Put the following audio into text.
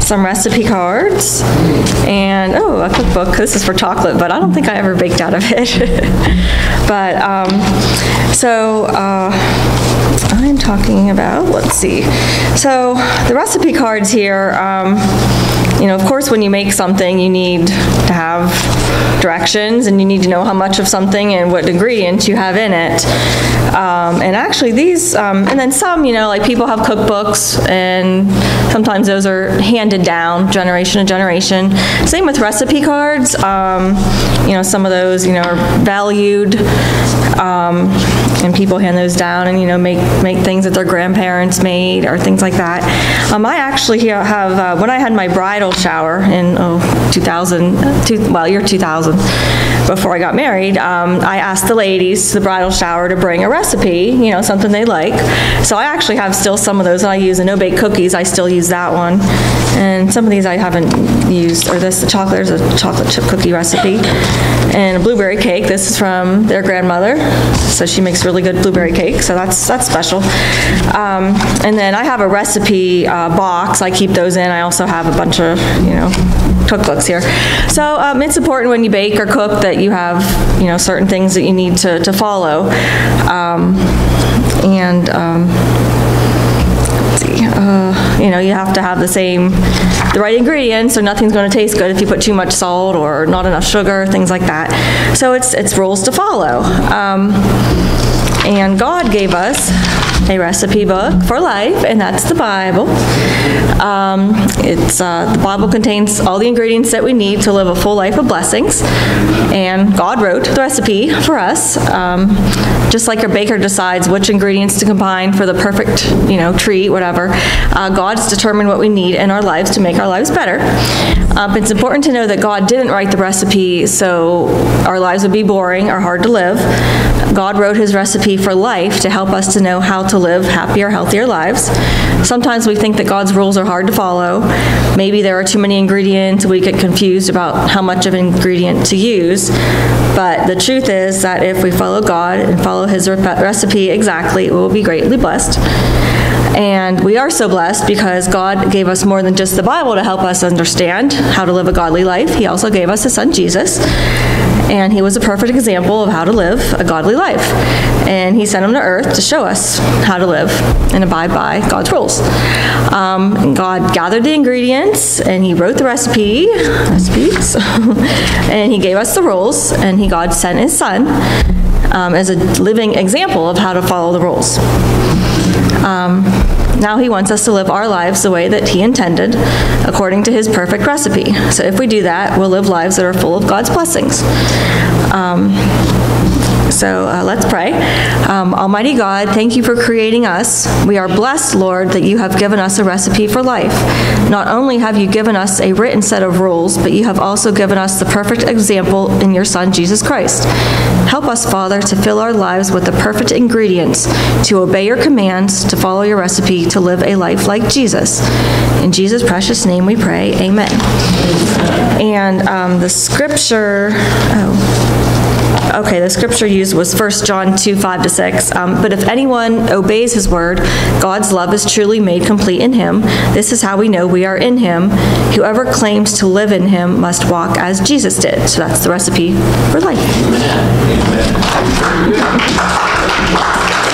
some recipe cards, and, oh, a cookbook. This is for chocolate, but I don't think I ever baked out of it. But, um, so, uh, I'm talking about, let's see. So the recipe cards here, um, you know, of course, when you make something, you need to have directions and you need to know how much of something and what ingredients you have in it. Um, and actually these, um, and then some, you know, like people have cookbooks and sometimes those are handed down generation to generation. Same with recipe cards. Um, you know, some of those, you know, are valued um, and people hand those down and, you know, make, make things that their grandparents made or things like that. Um, I actually have, uh, when I had my bridal shower in, oh, 2000, two, well, year 2000, before I got married, um, I asked the ladies, to the bridal shower, to bring a recipe, you know, something they like. So I actually have still some of those, and I use the no-bake cookies, I still use that one. And some of these I haven't used, or this, the chocolate, there's a chocolate chip cookie recipe. And a blueberry cake, this is from their grandmother, so she makes really good blueberry cake, so that's, that's special. Um, And then I have a recipe uh, box, I keep those in, I also have a bunch of, you know, cookbooks here. So um, it's important when you bake or cook that you have, you know, certain things that you need to, to follow. Um, And, um, uh, you know, you have to have the same, the right ingredients, so nothing's going to taste good if you put too much salt or not enough sugar, things like that. So it's, it's rules to follow. Um, And God gave us a recipe book for life, and that's the Bible. Um, It's, uh, the Bible contains all the ingredients that we need to live a full life of blessings, and God wrote the recipe for us. Um, Just like a baker decides which ingredients to combine for the perfect, you know, treat, whatever, uh, God's determined what we need in our lives to make our lives better. Um, It's important to know that God didn't write the recipe so our lives would be boring or hard to live. God wrote his recipe for life to help us to know how to live happier, healthier lives. Sometimes we think that God's rules are hard to follow. Maybe there are too many ingredients, we get confused about how much of an ingredient to use. But the truth is that if we follow God and follow his recipe exactly, we will be greatly blessed. And we are so blessed because God gave us more than just the Bible to help us understand how to live a godly life. He also gave us his son Jesus. And he was a perfect example of how to live a godly life. And he sent him to earth to show us how to live and abide by God's rules. Um, and God gathered the ingredients and he wrote the recipe, recipes, and he gave us the rules and he, God sent his son um, as a living example of how to follow the rules. Um, Now he wants us to live our lives the way that he intended, according to his perfect recipe. So if we do that, we'll live lives that are full of God's blessings. Um, So uh, let's pray. Um, Almighty God, thank you for creating us. We are blessed, Lord, that you have given us a recipe for life. Not only have you given us a written set of rules, but you have also given us the perfect example in your Son, Jesus Christ. Help us, Father, to fill our lives with the perfect ingredients, to obey your commands, to follow your recipe, to live a life like Jesus. In Jesus' precious name we pray, amen. And um, the scripture, oh, Okay, the scripture used was 1 John 2, 5 to 6. Um, But if anyone obeys his word, God's love is truly made complete in him. This is how we know we are in him. Whoever claims to live in him must walk as Jesus did. So that's the recipe for life. Amen. Amen.